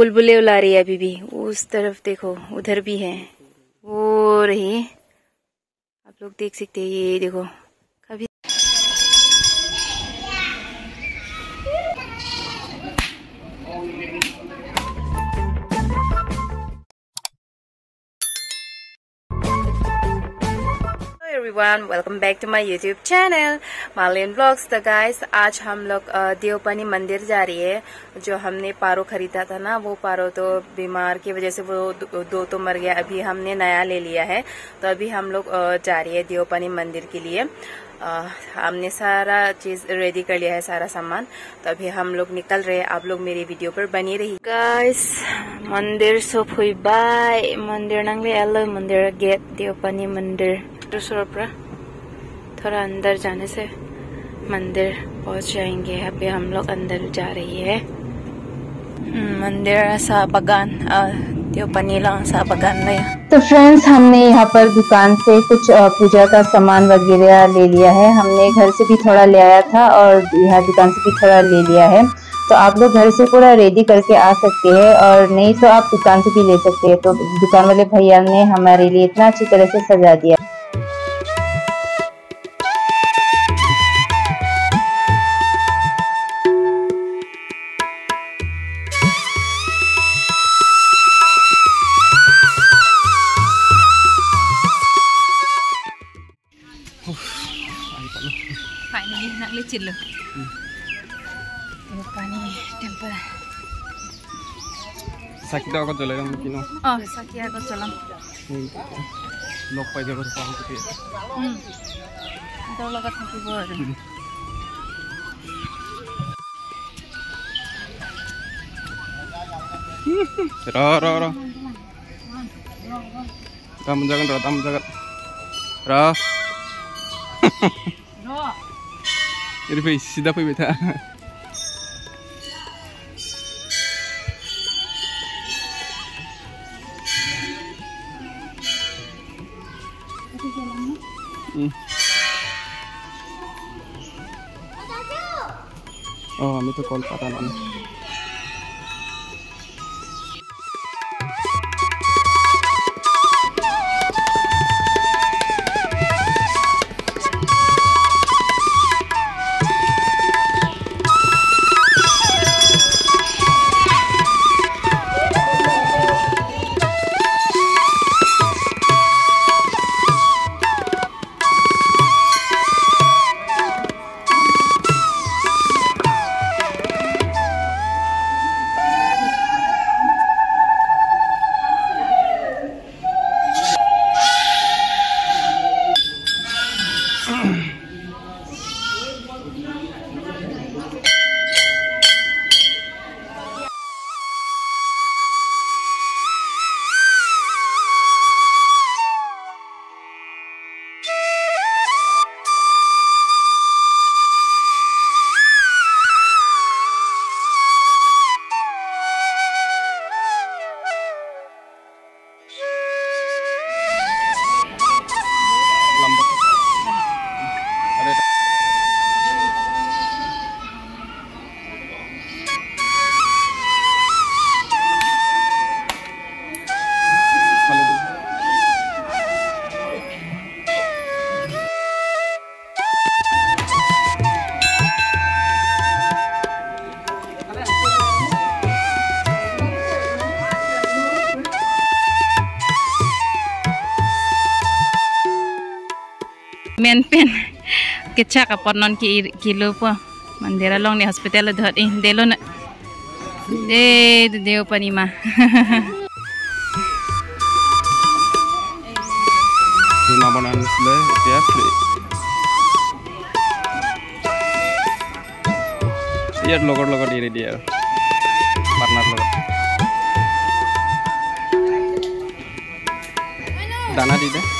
बुलबुले उला रही है अभी भी। उस तरफ़ देखो, उधर भी है। वो रही आप लोग देख सकते हैं, ये देखो। Everyone welcome back to my YouTube channel Malayan blogs the guys आज हम लोग देवपानी मंदिर जा रही है। जो हमने पारो खरीदा था ना, वो पारो तो बीमार की वजह से वो दो तो मर गया। अभी हमने नया ले लिया है। तो अभी हम लोग जा रही है देवपानी मंदिर के लिए। हमने सारा चीज़ रेडी कर लिया है, सारा सामान। तो अभी हम लोग निकल रहे हैं। आप लोग मेरी वीडियो पर बनी रही गाइस मंदिर सब हुई। बाय मंदिर नंगले एलो मंदिर गेट, देवपानी मंदिर। दूसरों पर थोड़ा अंदर जाने से मंदिर पहुँच जाएँगे। अभी हम लोग अंदर जा रही है। मंदिर सा बगान पनीला सा बगान में तो फ्रेंड्स हमने यहाँ पर दुकान से कुछ पूजा का सामान वगैरह ले लिया है। हमने घर से भी थोड़ा ले आया था और यहाँ दुकान से भी थोड़ा ले लिया है। तो आप लोग घर से पूरा रेडी करके आ सकते हैं और नहीं तो आप दुकान से भी ले सकते हैं। तो दुकान वाले भैया ने हमारे लिए इतना अच्छी तरह से सजा दिया। ಹಚ್ಚಿರ್ಲು ৰ ৰ ৰ ৰ Ele fez, se dá pra imitar. Hum. Oh, ambil tu kol patah mana? Pen kecha ka non ki kilo po mandira long ni hospital dhat in delo na de deo pani ma Tunabanan sila dia free. Iya logo logo diri dia. Partner logo. Dana di deh.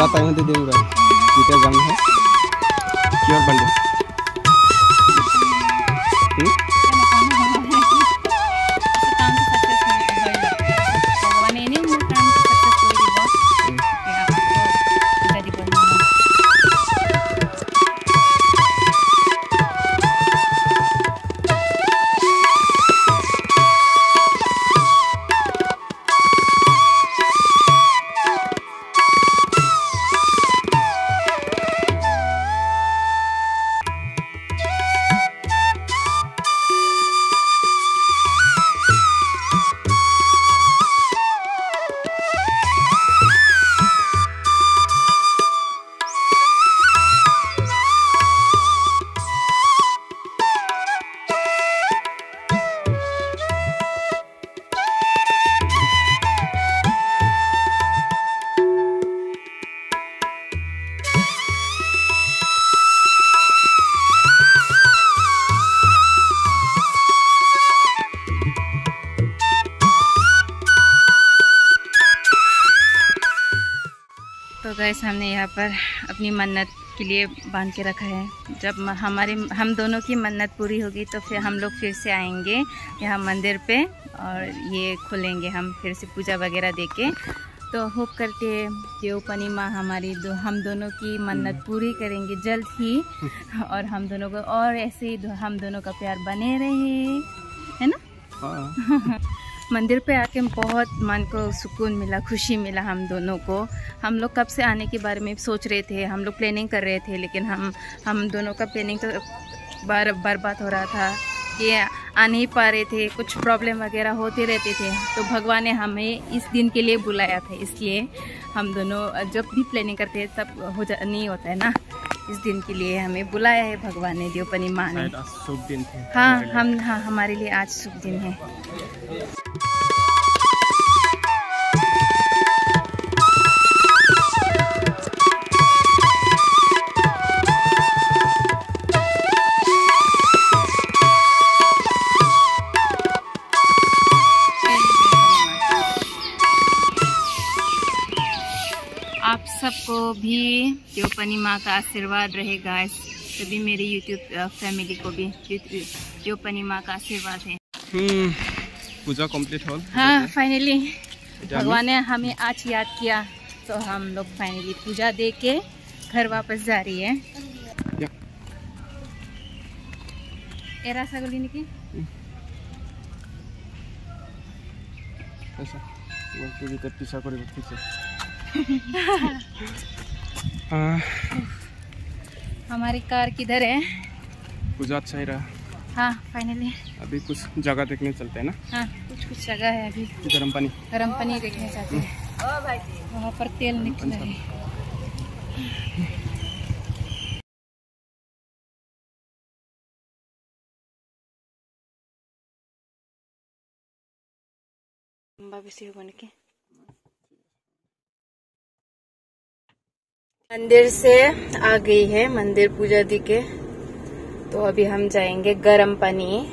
जाता हूँ दे दूँगा जितना जाना है cure bundle gas हमने यहाँ पर अपनी मन्नत के लिए बाँध के रखा है। जब हमारे हम दोनों की मन्नत पूरी होगी तो फिर हम लोग फिर से आएँगे यहाँ मंदिर पे और ये खुलेंगे हम फिर से पूजा वगैरह दे के तो होप करते हैं देवपनी माँ हमारी दो हम दोनों की मन्नत पूरी करेंगे जल्द ही और हम दोनों को और ऐसे ही हम दोनों का प्यार बने रहे है ना? हाँ। मंदिर पे आके बहुत मन को सुकून मिला खुशी मिला हम दोनों को। हम लोग कब से आने के बारे में सोच रहे थे हम लोग प्लानिंग कर रहे थे लेकिन हम हम दोनों का प्लानिंग तो बार बर्बाद हो रहा था कि आ नहीं पा रहे थे कुछ प्रॉब्लम वगैरह होते रहते थे। तो भगवान ने हमें इस दिन के लिए बुलाया था इसलिए हम दोनों जब भी प्लानिंग करते हैं तब हो जा नहीं होता है ना। इस दिन के लिए हमें बुलाया है भगवान ने देवपनी माँ ने। शुभ दिन थे। हाँ हम हाँ हमारे लिए आज शुभ दिन है। आप सबको भी देवपनी माँ का आशीर्वाद रहेगा सभी मेरी यूट्यूब फैमिली को भी देवपनी माँ का आशीर्वाद है हम्म पूजा कंप्लीट हल हाँ फाइनली এতিয়া আমি- भगवान ने हमें आज याद किया तो हम लोग फाइनली पूजा दे के घर वापस जा रही है या। एरा ছাগলী নেকি ऐसा বলতে যেতে পিছা কৰিব ঠিকছে हाँ हाँ। हमारी कार किधर है? गुजरात अच्छा सही रहा। हाँ फाइनली अभी कुछ जगह देखने चलते हैं ना? हाँ कुछ कुछ जगह है अभी। गर्म पानी। गर्म पानी देखने चाहते हैं। वहाँ पर तेल निकल रहा है। लंबा सी बन के। मंदिर से आ गई है मंदिर पूजा दी के। तो अभी हम जाएँगे गर्म पानी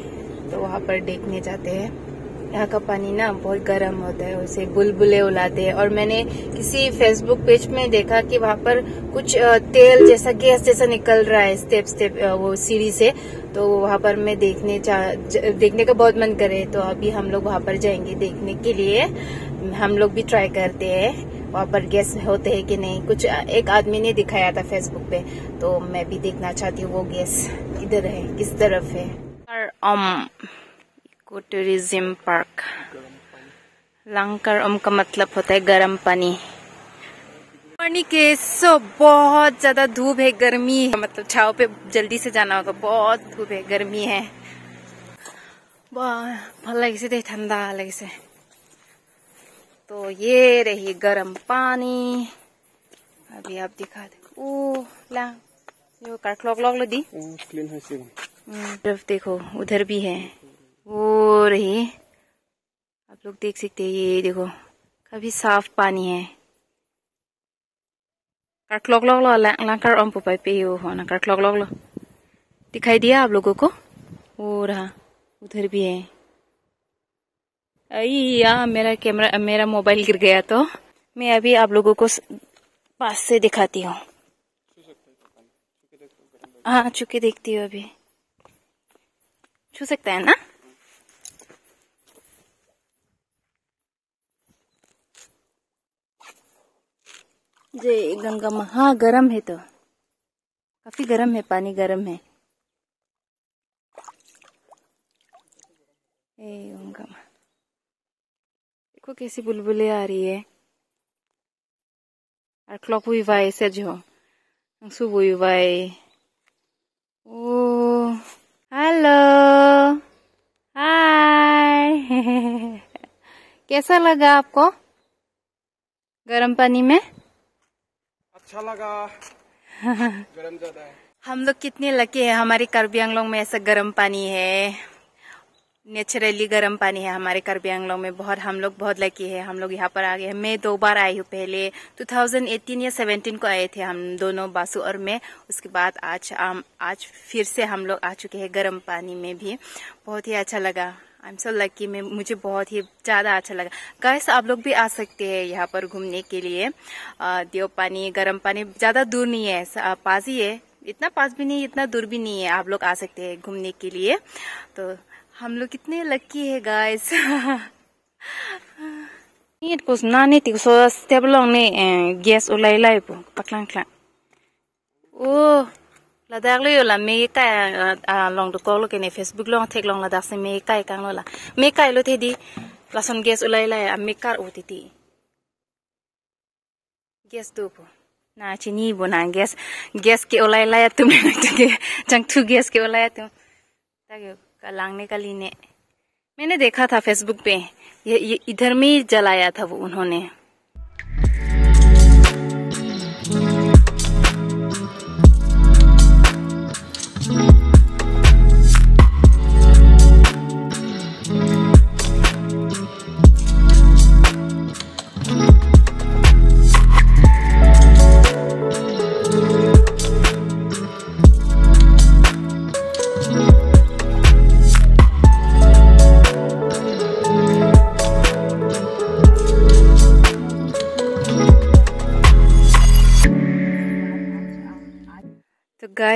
तो वहाँ पर देखने जाते हैं। यहाँ का पानी ना बहुत गर्म होता है, उसे बुलबुले उलाते हैं। और मैंने किसी फेसबुक पेज में देखा कि वहाँ पर कुछ तेल जैसा गैस जैसा निकल रहा है स्टेप स्टेप वो सीढ़ी से। तो वहाँ पर मैं देखने देखने का बहुत मन करे। तो अभी हम लोग वहाँ पर जाएँगे देखने के लिए। हम लोग भी ट्राई करते हैं। वहाँ पर गेस्ट होते हैं कि नहीं। कुछ एक आदमी ने दिखाया था फेसबुक पे तो मैं भी देखना चाहती हूँ वो गैस किधर है, किस तरफ़ है। ओम इको टूरिज़्म पार्क लंकर ओम का मतलब होता है गर्म पानी। पानी के सो, बहुत ज़्यादा धूप है, गर्मी है। मतलब छाव पे जल्दी से जाना होगा, बहुत धूप है, गर्मी है। भल लगे ठंडा लगे तो ये रही गर्म पानी। अभी आप दिखा दे। ओ ला यो क्लॉक लॉक दी। क्लीन है हम्म, तरफ़ देखो उधर भी है। वो रही। आप लोग देख सकते हैं ये देखो काफ़ी साफ़ पानी है। कार क्लॉक लॉक लो लाकर अम पुपाई पे हो होना कार क्लॉक लॉक लो। दिखाई दिया आप लोगों को? वो रहा उधर भी है। या, मेरा कैमरा, मेरा मोबाइल गिर गया तो मैं अभी आप लोगों को पास से दिखाती हूँ। हाँ चुके देखती हूँ अभी। छू सकता है ना? जे, गंगा मा। हाँ गर्म है तो। काफ़ी गर्म है, पानी गर्म है। ए, गंगा मा। देखो कैसी बुलबुलें आ रही है? और क्लॉक हुई वाई से जो सुबह हुई वाई ओ हेलो हाय कैसा लगा आपको? गर्म पानी में? अच्छा लगा। गरम ज़्यादा है। हम लोग कितने लकी है हमारे कार्बी आंगलोंग में ऐसा गर्म पानी है। नेचुरली गर्म पानी है हमारे कार्बी आंगलोंग में। बहुत हम लोग बहुत लकी है। हम लोग यहाँ पर आ गए हैं। मैं दो बार आई हूँ पहले। 2018 या 17 को आए थे हम दोनों बासु और मैं। उसके बाद आज आम, आज फिर से हम लोग आ चुके हैं गर्म पानी में भी। बहुत ही अच्छा लगा। आई एम सो लकी में मुझे बहुत ही ज़्यादा अच्छा लगा। गाइस आप लोग भी आ सकते हैं यहाँ पर घूमने के लिए। देव पानी गर्म पानी ज़्यादा दूर नहीं है। पास ही है। इतना पास भी नहीं इतना दूर भी नहीं है। आप लोग आ सकते हैं घूमने के लिए। तो हम लोग कितने लकी है guys ulai lai pu paklang klang. Oh la dak le yo la me kai a long to call ke ne Facebook long thek long la dak se me kai kang lo la. Me kai lo the di la son gas ulai lai a me kar u ti ti. Gas tu pu. Na chi ni bu na gas gas ke ulai lai tum ne ke chang tu gas ke ulai tum. ताकि लांगने का लीने। मैंने देखा था Facebook पे ये, ये इधर में ही जलाया था वो उन्होंने।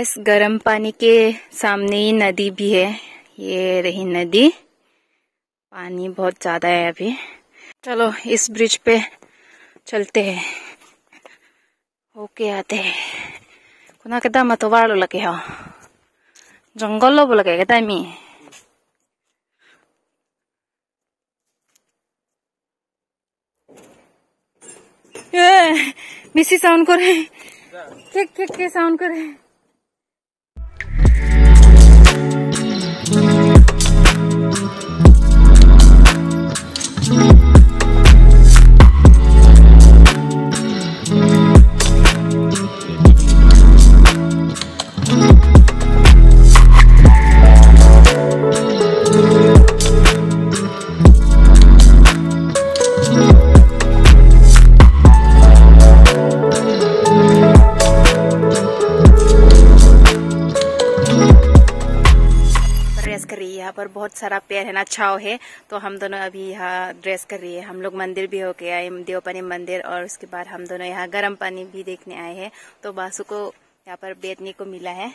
गाइस गर्म पानी के सामने ही नदी भी है। ये रही नदी। पानी बहुत ज़्यादा है अभी। चलो इस ब्रिज पे चलते हैं। होके आते हैं। कुनाकदा मतवाड़ लगे हो। जंगल लो बोला क्या मी बेसी साउंड करे। ठीक ठीक के साउंड करे। यहाँ पर बहुत सारा पेड़ है ना छाव है तो हम दोनों अभी यहाँ ड्रेस कर रही है। हम लोग मंदिर भी होके आए देवपानी मंदिर और उसके बाद हम दोनों यहाँ गर्म पानी भी देखने आए हैं। तो बासु को यहाँ पर बैठने को मिला है।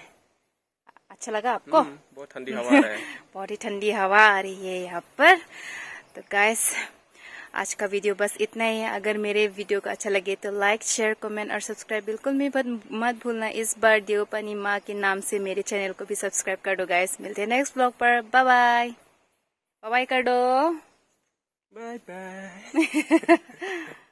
अच्छा लगा आपको? बहुत ठंडी हवा है। बहुत ही ठंडी हवा आ रही है यहाँ पर। तो गैस आज का वीडियो बस इतना ही है। अगर मेरे वीडियो को अच्छा लगे तो लाइक शेयर कमेंट और सब्सक्राइब बिल्कुल भी मत भूलना। इस बार देवपानी माँ के नाम से मेरे चैनल को भी सब्सक्राइब कर दो गाइस मिलते हैं नेक्स्ट ब्लॉग पर। बाय बाय बाय कर दो। Bye bye